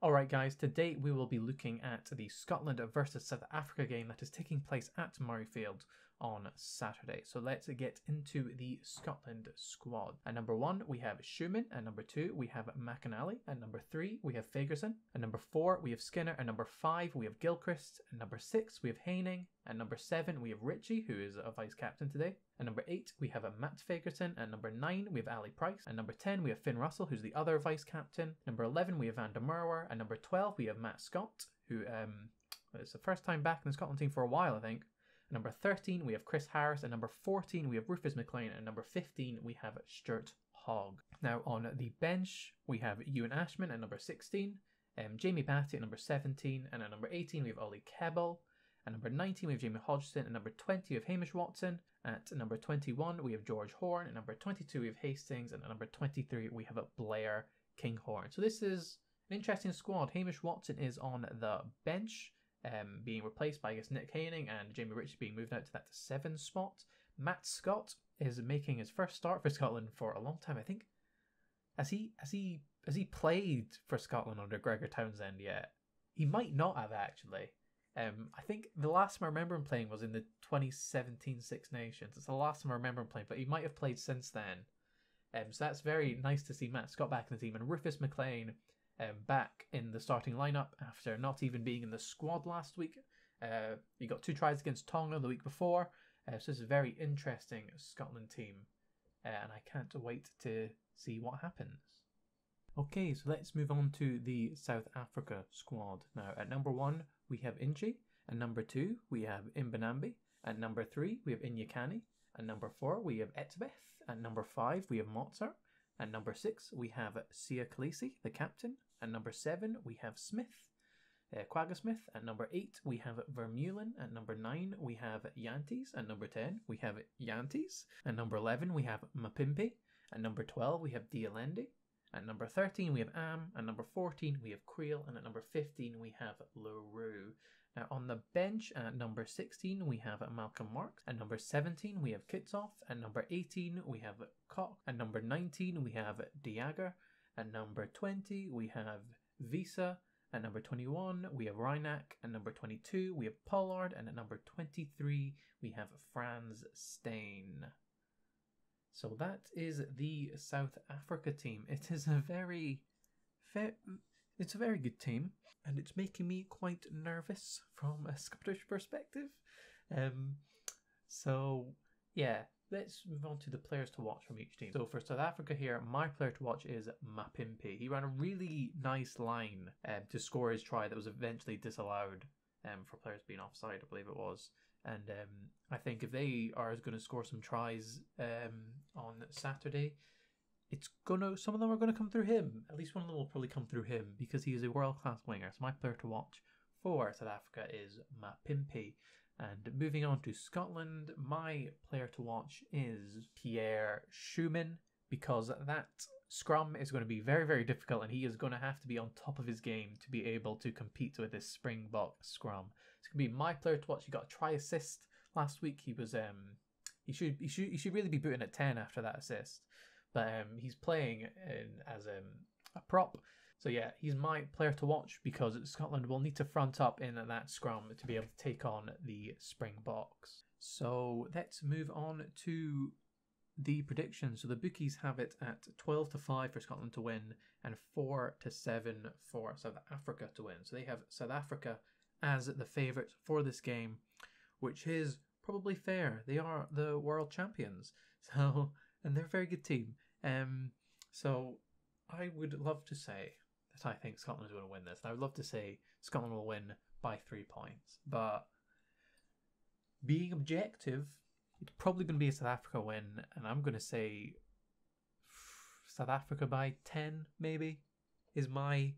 Alright guys, today we will be looking at the Scotland versus South Africa game that is taking place at Murrayfield on Saturday. So let's get into the Scotland squad. At number one, we have Schoeman. At number two, we have McInally. At number three, we have Fagerson. At number four, we have Skinner. At number five, we have Gilchrist. At number six, we have Haining. At number seven, we have Ritchie, who is a vice captain today. At number eight, we have a Matt Fagerson. At number nine, we have Ali Price. At number 10, we have Finn Russell, who's the other vice captain. Number 11, we have Van der Merwe. At number 12, we have Matt Scott, who um, is the first time back in the Scotland team for a while, I think. At number 13, we have Chris Harris. At number 14, we have Rufus McLean. At number 15, we have Stuart Hogg. Now, on the bench, we have Ewan Ashman at number 16, um, Jamie Bhatti at number 17, and at number 18, we have Ollie Kebble. At number 19, we have Jamie Hodgson. At number 20, we have Hamish Watson. At number 21, we have George Horne. At number 22, we have Hastings. And at number 23, we have Blair Kinghorn. So this is an interesting squad. Hamish Watson is on the bench um, being replaced by I guess Nick Haining and Jamie Ritchie being moved out to that seven spot. Matt Scott is making his first start for Scotland for a long time. I think has he has he has he played for Scotland under Gregor Townsend yet? He might not have actually. Um, I think the last time I remember him playing was in the 2017 Six Nations. It's the last time I remember him playing, but he might have played since then. Um, so that's very nice to see Matt Scott back in the team and Rufus McLean um, back the starting lineup after not even being in the squad last week. Uh, he got two tries against Tonga the week before, uh, so it's a very interesting Scotland team, uh, and I can't wait to see what happens. Okay, so let's move on to the South Africa squad. Now, at number one, we have Nche. At number two, we have Mbonambi. At number three, we have Nyakane. At number four, we have Etzebeth. At number five, we have Mostert. At number six, we have Siya Kolisi, the captain. At number seven, we have Smith, uh, Kwagga At number eight, we have Vermeulen. At number nine, we have Jantjies. At number 10, we have Jantjies. At number 11, we have Mapimpi. At number 12, we have de Allende. At number 13, we have Am. At number 14, we have Kriel. And at number 15, we have le Now, on the bench at number 16, we have Malcolm Marx. At number 17, we have Kitshoff. At number 18, we have Koch. At number 19, we have De Jager. At number 20, we have Wiese. At number 21, we have Reinach. At number 22, we have Pollard. And at number 23, we have Frans Steyn. So that is the South Africa team. It is a very, very, it's a very good team, and it's making me quite nervous from a Scottish perspective. Um, so yeah, let's move on to the players to watch from each team. So for South Africa here, my player to watch is Mapimpi. He ran a really nice line um, to score his try that was eventually disallowed um, for players being offside, I believe it was. And um, I think if they are going to score some tries um, on Saturday, it's gonna some of them are going to come through him. At least one of them will probably come through him because he is a world class winger. So my player to watch for South Africa is Mapimpi. And moving on to Scotland, my player to watch is Pierre Schoeman because that scrum is going to be very, very difficult and he is going to have to be on top of his game to be able to compete with this Springbok scrum. It's going to be my player to watch. He got a try assist last week. He was um he should he should he should really be booting at 10 after that assist. But um he's playing in, as um, a prop. So yeah, he's my player to watch because Scotland will need to front up in that scrum to be able to take on the Springboks. So let's move on to the predictions. So the bookies have it at 12 to 5 for Scotland to win and 4 to 7 for South Africa to win. So they have South Africa as the favourites for this game, which is probably fair. They are the world champions. So and they're a very good team. Um so I would love to say that I think Scotland is going to win this. I would love to say Scotland will win by three points, but being objective, it's probably going to be a South Africa win, and I'm going to say South Africa by ten, maybe, is my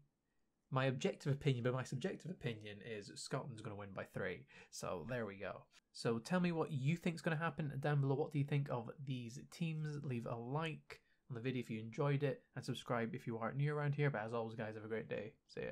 my objective opinion, but my subjective opinion is Scotland's going to win by three. So there we go. So tell me what you think is going to happen down below. What do you think of these teams? Leave a like on the video if you enjoyed it, and subscribe if you aren't new around here. But as always, guys, have a great day. See ya.